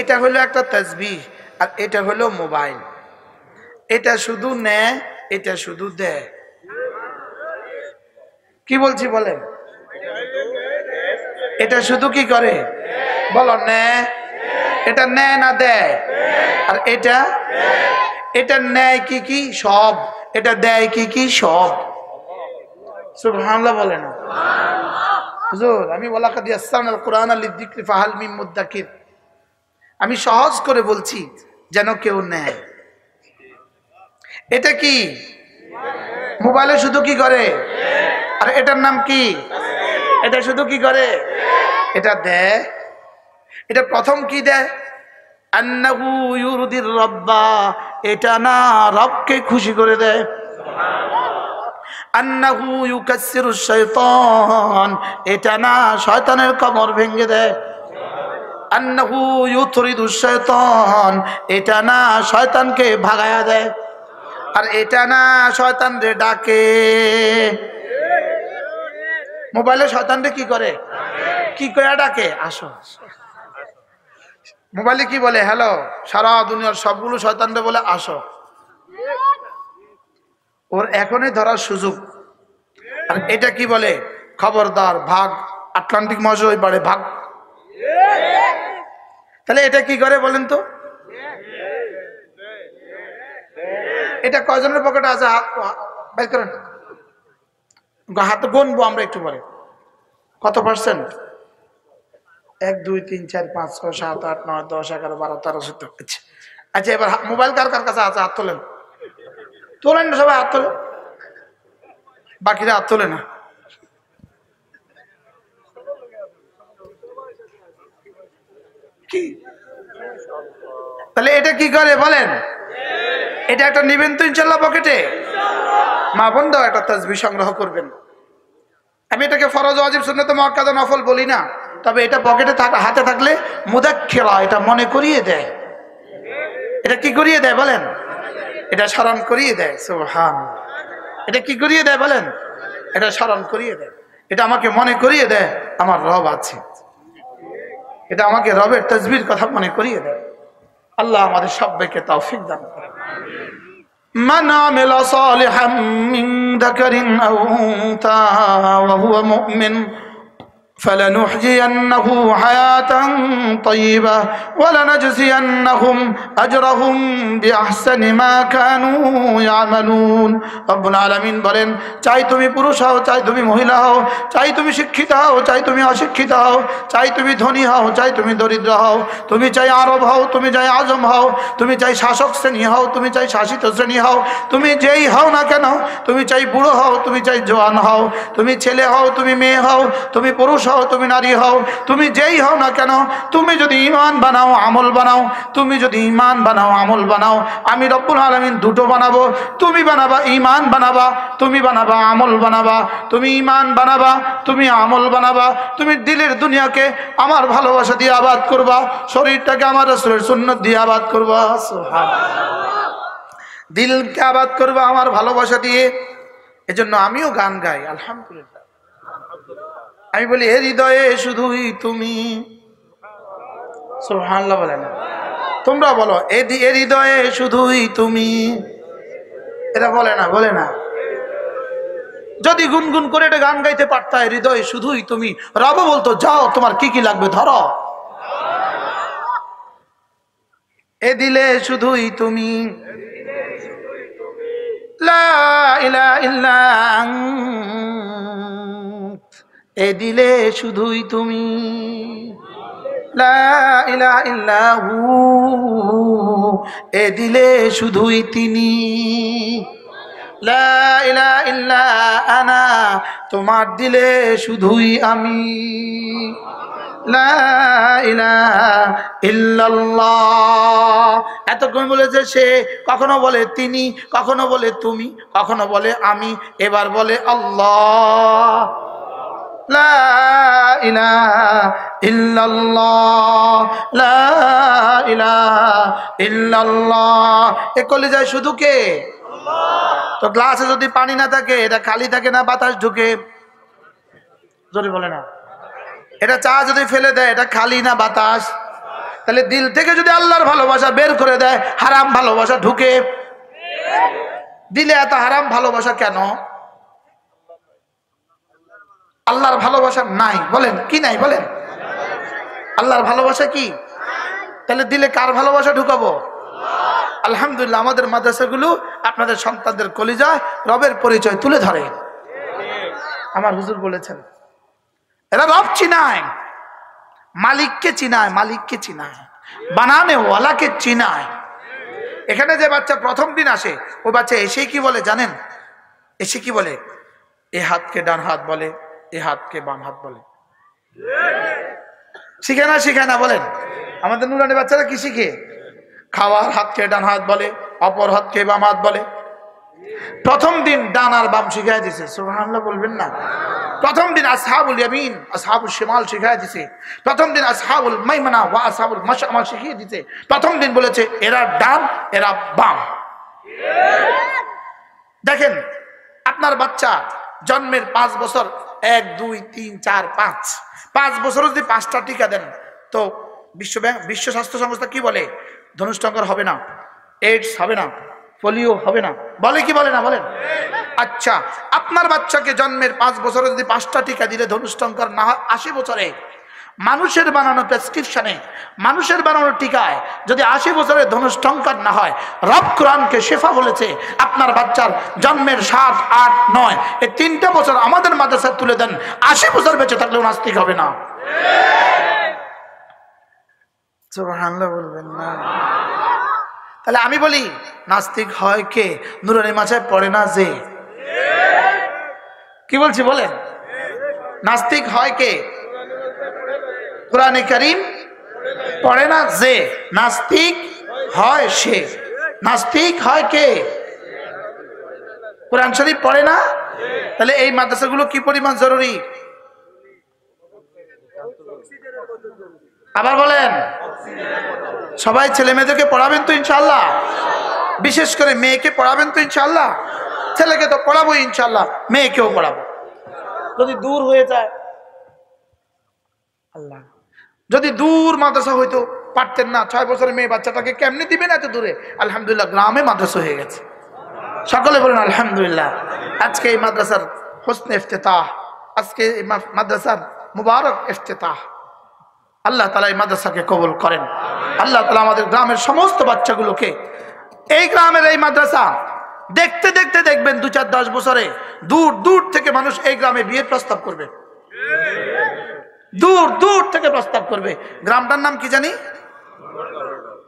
এটা হলো একটা তসবি আর এটা হলো মোবাইল। এটা শুধু নেয় এটা শুধু দেয় কি বলছি বলেন? এটা শুধু কি করে? বলো নেয় এটা নেয় না দেয় আর এটা? এটা নেয় কি কি? সব। এটা দেয় কি কি? সব। সুবহানাল্লাহ বলে না আমি বলা কাদি আসানাল কোরআন আলী দিক্রি ফাহাল মিম মুদ্দাকির। আমি সহজ করে বলছি, যেন কেউ নেয়। এটা কি? মোবাইলে শুধু কি করে? আর এটার নাম কি? এটা শুধু কি করে? এটা দেয়। এটা প্রথম কি দেয়? রব্বা, এটা না রবকে খুশি করে দেয়। এটা না শয়তানের কমর ভেঙে দেয়। আন্নাহু ইউথরিদু শাইতান এটা না শয়তানকে ভাগায়া দেয়, আর এটা না শয়তান রে ডাকে। মোবাইলে শয়তান রে কি করে? কি করে ডাকে? আসো। মোবাইলে কি বলে? হ্যালো, সারা দুনিয়ার সবগুলো শয়তান রে বলে, আসো। ওর এখনই ধরার সুযোগ। আর এটা কি বলে? খবরদার, ভাগ, আটলান্টিক মহাসাগর পারে ভাগ তাহলে এটা কি করে বলেন তো? এটা কয়জনের পকেটে আছে? হাত বের করেন। হাত গুনবো আমরা একটু পরে। কত পার্সেন্ট এক, দুই, তিন, চার, পাঁচ, ছয়, সাত, আট, নয়, দশ, এগারো, বারো, তেরো, চোদ্দ আচ্ছা। আচ্ছা এবার মোবাইল কার কার কাছে আছে? হাত তোলেন। তোলেন না সবাই, হাত তোলে। বাকিরা হাত তোলে না। তাহলে এটা কি করে বলেন? এটা একটা নিবেন তো ইনশাল্লাহ পকেটে? মা বন্ধু, একটা তসবি সংগ্রহ করবেন। আমি এটাকে ফরজ অজিব সুন্নত মক্কাদা নফল বলি না। তবে এটা পকেটে হাতে থাকলে মুদাক্ষেরা এটা মনে করিয়ে দেয়। এটা কি করিয়ে দেয় বলেন? এটা স্মরণ করিয়ে দেয়, সুবহান। এটা কি করিয়ে দেয় বলেন? এটা স্মরণ করিয়ে দেয়। এটা আমাকে মনে করিয়ে দেয়, আমার রব আছে। এটা আমাকে রবের তসবির কথা মনে করিয়ে দেয় আল্লাহ আমাদের সবাইকে তৌফিক দান করে من عمل صالحا من ذكر أو أنثى وهو مؤمن فلنحيينه حياة طيبة ولنجزينهم أجرهم بأحسن ما كانوا يعملون رب العالمين বলেন চাই তুমি পুরুষ হও চাই তুমি মহিলা হও চাই তুমি শিক্ষিত হও চাই তুমি অশিক্ষিত হও চাই তুমি ধনী হও চাই তুমি দরিদ্র হও তুমি চাই আরব হও তুমি চাই আজম হও তুমি চাই শাসক শ্রেণী হও তুমি চাই শাসিত শ্রেণী হও তুমি যেই হও না কেন তুমি চাই বুড়ো হও তুমি চাই জোয়ান হও তুমি ছেলে হও তুমি মেয়ে হও তুমি পুরুষ হও তুমি নারী হও, তুমি যেই হও না কেন, তুমি যদি ইমান বানাও, আমল বানাও, তুমি যদি ইমান বানাও, আমল বানাও, আমি রব্বুল আলমিন দুটো বানাবো, তুমি বানাবা ইমান বানাবা, তুমি বানাবা আমল বানাবা, তুমি ইমান বানাবা, তুমি আমল বানাবা, তুমি দিলের দুনিয়াকে আমার ভালোবাসা দিয়ে আবাদ করবা, শরীরটাকে আমার রসুলের সুন্নত দিয়ে আবাদ করবা। দিলকে আবাদ করবা আমার ভালোবাসা দিয়ে, এজন্য আমিও গান গাই, আলহামদুলিল্লাহ আমি বলি হৃদয়ে শুধুই তুমি। সুবহানাল্লাহ বলে না তোমরা বলো, এ হৃদয়ে শুধুই তুমি? এটা বলে না বলে না। যদি গুনগুন করে এটা গান গাইতে পারতা হৃদয়ে শুধুই তুমি। রব বলতো, যাও, তোমার কি কি লাগবে, ধরো। এ দিলে শুধুই তুমি। লা ইলাহা ইল্লা। এ দিলে শুধুই তুমি। এ দিলে শুধুই তিনি। আনা। তোমার দিলে শুধুই আমি। এতক্ষণ বলেছে সে, কখনো বলে তিনি, কখনো বলে তুমি, কখনো বলে আমি, এবার বলে আল্লাহ। লা ইলাহা ইল্লাল্লাহ লা ইলাহা ইল্লাল্লাহ। এ কলিজায় শুধু কে? তো গ্লাসে যদি পানি না থাকে এটা খালি থাকে না বাতাস ঢুকে? জোরে বলে না। এটা চা যদি ফেলে দেয় এটা খালি না বাতাস? তাহলে দিল থেকে যদি আল্লাহর ভালোবাসা বের করে দেয় হারাম ভালোবাসা ঢুকে? দিলে এত হারাম ভালোবাসা কেন? আল্লাহর ভালোবাসা নাই, বলেন, কি নাই, বলেন? আল্লাহর ভালোবাসা কি? তাহলে দিলে কার ভালোবাসা ঢুকাবো? আলহামদুলিল্লাহ, আমাদের মাদ্রাসাগুলো আপনাদের সন্তানদের কলিজায় রবের পরিচয় তুলে ধরে। আমার হুজুর বলেছেন, এরা রব চিনায়, মালিককে চিনায় মালিককে চিনায়, বানানে ওয়ালাকে চিনায়। এখানে যে বাচ্চা প্রথম দিন আসে, ওই বাচ্চা এসে কি বলে জানেন? এসে কি বলে? এ হাতকে ডান হাত বলে এ হাতকে বাম হাত বলে। শিখে না শিখে না, বলেন। আমাদের নুরানি বাচ্চারা কি শিখে? খাওয়ার হাতকে ডান হাত বলে, অপর হাতকে বাম হাত বলে। প্রথম দিন ডান আর বাম শিখাই দিছে। সুবহানাল্লাহ, বলবেন না। প্রথম দিন আসহাবুল ইয়ামিন, আসহাবুল শিমাল শিখাই দিছে। প্রথম দিন আসহাবুল মাইমানা ওয়া আসহাবুল মাশআমা শিখিয়ে দিতে প্রথম দিন বলেছে, এরা ডান, এরা বাম। দেখেন, আপনার বাচ্চা জন্মের পাঁচ বছর এক, দুই, তিন, চার, পাঁচ। পাঁচ বছর যদি পাঁচটা টিকা দেন, তো বিশ্ব ব্যাংক, বিশ্ব স্বাস্থ্য সংস্থা কি বলে? ধনুষ্টঙ্কর হবে না এইডস হবে না, পোলিও হবে না। বলে কি বলে না, বলেন। আচ্ছা আপনার বাচ্চাকে জন্মের পাঁচ বছরে যদি পাঁচটা টিকা দিলে ধনুষ্টঙ্কর না আশি বছরে মানুষের বানানো প্রেসক্রিপশনে মানুষের বানানো টিকায় যদি আশি বছরের ধনুষ্টঙ্কর না হয়, রব কোরআনকে শেফা বলেছে, আপনার বাচ্চার জন্মের সাত, আট, নয়, এই তিনটা বছর আমাদের মাদ্রাসায় তুলে দেন, আশি বছর বেঁচে থাকলেও নাস্তিক হবে না। তাহলে আমি বলি, নাস্তিক হয় কে? নুরানি মাঝে পড়ে না যে? কি বলছি বলেন? নাস্তিক হয় কে? কোরআনে করিম পড়ে না যে, নাস্তিক হয় সে। নাস্তিক হয় কে? কোরআন শরীফ পড়ে না? তাহলে এই মাদ্রাসাগুলো কি পরিমাণ জরুরি? আবার বলেন, সবাই ছেলে মেয়েদেরকে পড়াবেন তো ইনশাল্লাহ বিশেষ করে মেয়েকে পড়াবেন তো ইনশাল্লাহ ছেলেকে তো পড়াবো ইনশাল্লাহ মেয়েকেও পড়াবো। যদি দূর হয়ে যায়, আল্লাহ। যদি দূর মাদ্রাসা হইতো, পারতেন না। ছয় বছরের মেয়ে বাচ্চাটাকে কেমনি দিবেন এত দূরে? আলহামদুলিল্লাহ, গ্রামে মাদ্রাসা হয়ে গেছে। সকলে বলেন, আলহামদুলিল্লাহ, আজকে এই মাদ্রাসার হোসনে ইফতেতাহ, আজকে এই মাদ্রাসার মুবারক ইফতেতাহ। আল্লাহ তালা এই মাদ্রাসাকে কবল করেন। আল্লাহ তালা আমাদের গ্রামের সমস্ত বাচ্চাগুলোকে এই গ্রামের এই মাদ্রাসা দেখতে দেখতে দেখবেন দু চার দশ বছরে দূর দূর থেকে মানুষ এই গ্রামে বিয়ের প্রস্তাব করবে। দূর দূর থেকে প্রস্তাব করবে। গ্রামটার নাম কি জানি?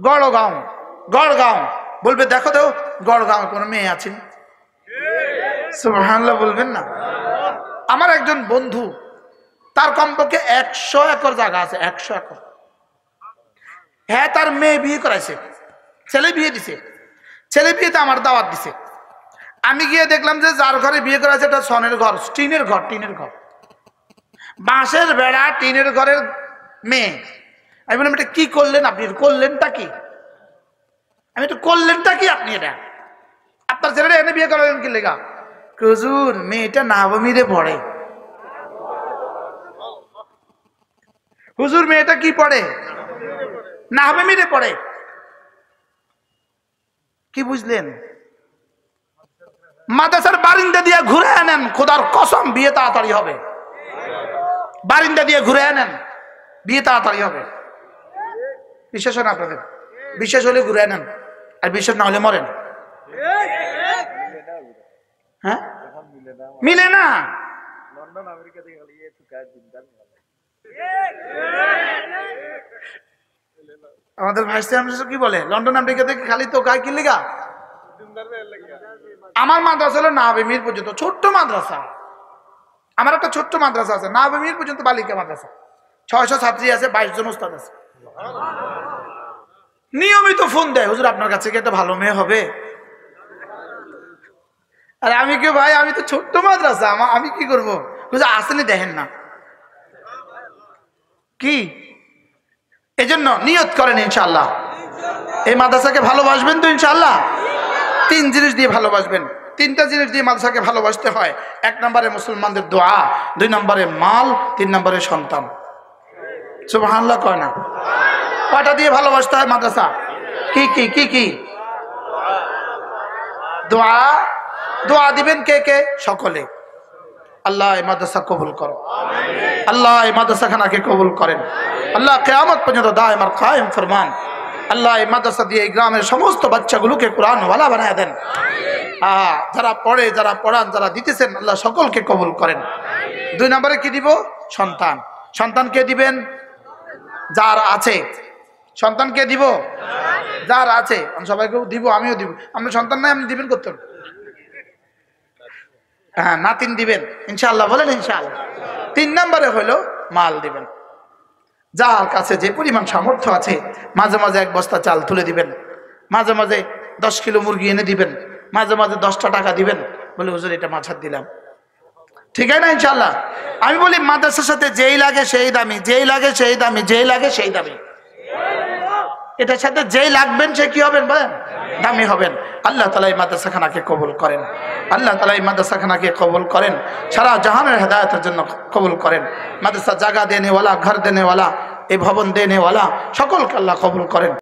গড়গাঁও। গড়গাঁও। বলবে, দেখো তো, গড়গাঁও কোনো মেয়ে আছে? সুবহানাল্লাহ বলবেন না। আমার একজন বন্ধু, তার কমপক্ষে একশো একর জায়গা আছে, একশো একর। হ্যাঁ তার মেয়ে বিয়ে করাইছে। ছেলে বিয়ে দিছে। ছেলে বিয়েতে আমার দাওয়াত দিছে। আমি গিয়ে দেখলাম যে, যার ঘরে বিয়ে করাইছে, এটা সনের ঘর টিনের ঘর টিনের ঘর। বাঁশের বেড়া, টিনের ঘরের মেয়ে। আমি বললাম, এটা কি করলেন আপনি? করলেনটা কি? আমি একটু করলেনটা কি আপনি এটা? আপনার ছেলেটা এনে বিয়ে করালেন কি লেগা? হুজুর, মেয়েটা নাবমিরে পড়ে। হুজুর, মেয়েটা কি পড়ে? নাহমিরে পড়ে। কি বুঝলেন? মাদ্রাসার বারিন্দা দিয়ে ঘুরে আনেন, খোদার কসম, বিয়ে তাড়াতাড়ি হবে। বারিন্দা দিয়ে ঘুরে আনেন বিয়ে তাড়াতাড়ি হবে। বিশ্বাস হয় আপনাদের? বিশ্বাস হলে ঘুরে আনেন, আর বিশ্বাস না হলে মরেন। হ্যাঁ? মিলে না? আমাদের ভাইস চেয়ারম্যান কি বলে? লন্ডন, আমেরিকা থেকে খালি তো গায়ে কি লেগা? আমার মাদ্রাসা হলো না মির পর্যন্ত, ছোট্ট মাদ্রাসা। আমার একটা ছোট্ট মাদ্রাসা আছে না মির পর্যন্ত বালিকা মাদ্রাসা। ছয়শো ছাত্রী আছে, বাইশ জন উস্তাদ আছে। নিয়মিত ফোন দেয়, হুজুর আপনার কাছে কি একটা ভালো মেয়ে হবে? আরে আমি কি ভাই, আমি তো ছোট্ট মাদ্রাসা, আমা- কি করব? হুজুর আসেনি দেখেন না। কি? এজন্য নিয়ত করেন ইনশাল্লাহ এই মাদ্রাসাকে ভালোবাসবেন তো ইনশাল্লাহ তিন জিনিস দিয়ে ভালোবাসবেন। তিনটা জিনিস দিয়ে মাদ্রাসাকে ভালোবাসতে হয়। এক নম্বরে মুসলমানদের দোয়া, দুই নম্বরে মাল, তিন নম্বরে সন্তান। সুবহানাল্লাহ কয় না? কয়টা দিয়ে ভালোবাসতে হয় মাদ্রাসা? কি কি কি কি? দোয়া? দোয়া দিবেন কে কে? সকলে। আল্লাহ এই মাদ্রাসা কবুল করো। আল্লাহ এই মাদ্রাসাখানাকে কবুল করেন। আল্লাহ কেয়ামত পর্যন্ত দায় আমার কায়েম ফরমান। আল্লাহ এই মাদ্রাসা দিয়ে এই গ্রামের সমস্ত বাচ্চাগুলোকে কোরআন কোরআনওয়ালা বানায় দেন। যারা পড়ে, যারা পড়ান, যারা দিতেছেন, আল্লাহ সকলকে কবুল করেন। দুই নম্বরে কি দিব? সন্তান। সন্তানকে দিবেন? যার আছে। সন্তানকে দিব? যার আছে। আমি সবাইকেও দিব, আমিও দিব। আপনার সন্তান নাই, আপনি দিবেন করতেন হ্যাঁ নাতিন দিবেন। ইনশাআল্লাহ, বলেন ইনশাআল্লাহ। তিন নম্বরে হলো মাল দিবেন। যার কাছে যে পরিমাণ সামর্থ্য আছে, মাঝে মাঝে এক বস্তা চাল তুলে দিবেন। মাঝে মাঝে দশ কিলো মুরগি এনে দিবেন। মাঝে মাঝে দশটা টাকা দিবেন। বলে, হুজুর, এটা মাছার দিলাম। ঠিক আছে না ইনশাল্লাহ আমি বলি, মাদ্রাসার সাথে যেই লাগে সেই দামি, যেই লাগে সেই দামি, যেই লাগে সেই দামি। এটার সাথে যেই লাগবেন, সে কি হবেন বলেন? দামি হবেন। আল্লাহ তালা এই মাদ্রাসাখানাকে কবুল করেন। আল্লাহ তালা এই মাদ্রাসাখানাকে কবুল করেন। সারা জাহানের হেদায়তের জন্য কবুল করেন। মাদ্রাসা জায়গা দেনেওয়ালা, ঘর দেনেওয়ালা, এই ভবন দেনেওয়ালা, সকলকে আল্লাহ কবুল করেন।